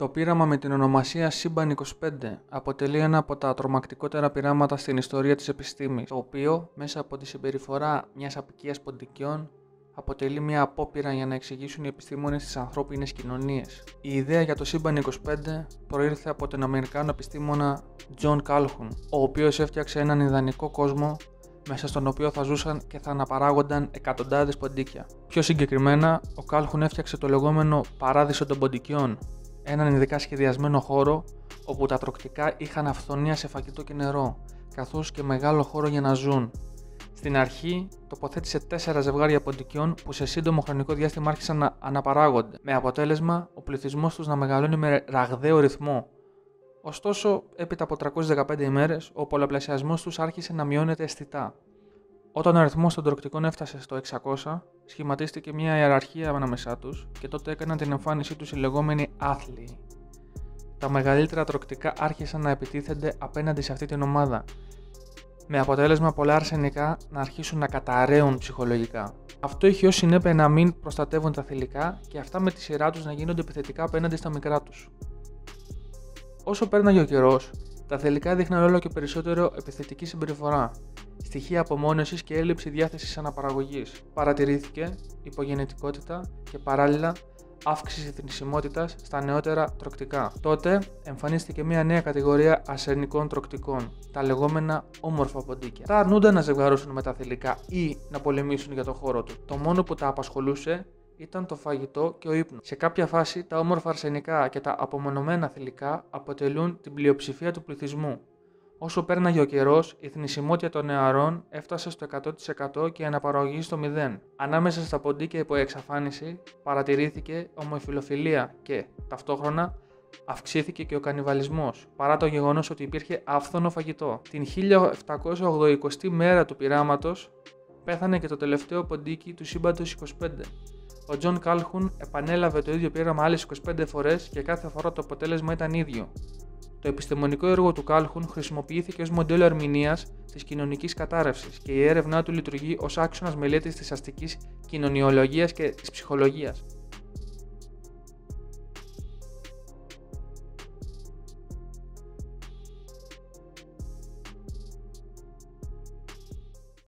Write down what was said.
Το πείραμα με την ονομασία Σύμπαν 25 αποτελεί ένα από τα τρομακτικότερα πειράματα στην ιστορία της επιστήμης, το οποίο μέσα από τη συμπεριφορά μιας απικίας ποντικιών αποτελεί μια απόπειρα για να εξηγήσουν οι επιστήμονες τις ανθρώπινες κοινωνίες. Η ιδέα για το Σύμπαν 25 προήρθε από τον Αμερικάνο επιστήμονα John Calhoun, ο οποίος έφτιαξε έναν ιδανικό κόσμο μέσα στον οποίο θα ζούσαν και θα αναπαράγονταν εκατοντάδες ποντίκια. Πιο συγκεκριμένα, ο Κάλχουν έφτιαξε το λεγόμενο παράδεισο των ποντικιών, έναν ειδικά σχεδιασμένο χώρο όπου τα τροκτικά είχαν αυθονία σε φαγητό και νερό, καθώς και μεγάλο χώρο για να ζουν. Στην αρχή τοποθέτησε τέσσερα ζευγάρια ποντικιών που σε σύντομο χρονικό διάστημα άρχισαν να αναπαράγονται, με αποτέλεσμα ο πληθυσμός τους να μεγαλώνει με ραγδαίο ρυθμό. Ωστόσο, έπειτα από 315 ημέρες, ο πολλαπλασιασμός τους άρχισε να μειώνεται αισθητά. Όταν ο αριθμός των τροκτικών έφτασε στο 600, σχηματίστηκε μια ιεραρχία ανάμεσά τους και τότε έκαναν την εμφάνισή τους οι λεγόμενοι άθλοι. Τα μεγαλύτερα τροκτικά άρχισαν να επιτίθενται απέναντι σε αυτή την ομάδα, με αποτέλεσμα πολλά αρσενικά να αρχίσουν να καταραίουν ψυχολογικά. Αυτό είχε ως συνέπεια να μην προστατεύουν τα θηλυκά και αυτά με τη σειρά τους να γίνονται επιθετικά απέναντι στα μικρά τους. Όσο πέρναγε ο καιρός, τα θηλυκά δείχναν όλο και περισσότερο επιθετική συμπεριφορά, στοιχεία απομόνωσης και έλλειψη διάθεσης αναπαραγωγής. Παρατηρήθηκε υπογεννητικότητα και παράλληλα αύξηση θνησιμότητας στα νεότερα τροκτικά. Τότε εμφανίστηκε μια νέα κατηγορία ασθενικών τροκτικών, τα λεγόμενα όμορφα ποντίκια. Τα αρνούνταν να ζευγαρώσουν με τα θηλυκά ή να πολεμήσουν για το χώρο του. Το μόνο που τα απασχολούσε ήταν το φαγητό και ο ύπνος. Σε κάποια φάση, τα όμορφα αρσενικά και τα απομονωμένα θηλυκά αποτελούν την πλειοψηφία του πληθυσμού. Όσο πέρναγε ο καιρός, η θνησιμότητα των νεαρών έφτασε στο 100% και η αναπαραγωγή στο 0. Ανάμεσα στα ποντίκια υπό εξαφάνιση παρατηρήθηκε ομοφυλοφιλία και ταυτόχρονα αυξήθηκε και ο κανιβαλισμός, παρά το γεγονός ότι υπήρχε άφθονο φαγητό. Την 1780η μέρα του πειράματος πέθανε και το τελευταίο ποντίκι του σύμπαντος 25. Ο Τζον Κάλχουν επανέλαβε το ίδιο πείραμα άλλες 25 φορές και κάθε φορά το αποτέλεσμα ήταν ίδιο. Το επιστημονικό έργο του Κάλχουν χρησιμοποιήθηκε ως μοντέλο ερμηνείας της κοινωνικής κατάρρευσης και η έρευνά του λειτουργεί ως άξονας μελέτης της αστικής κοινωνιολογίας και της ψυχολογίας.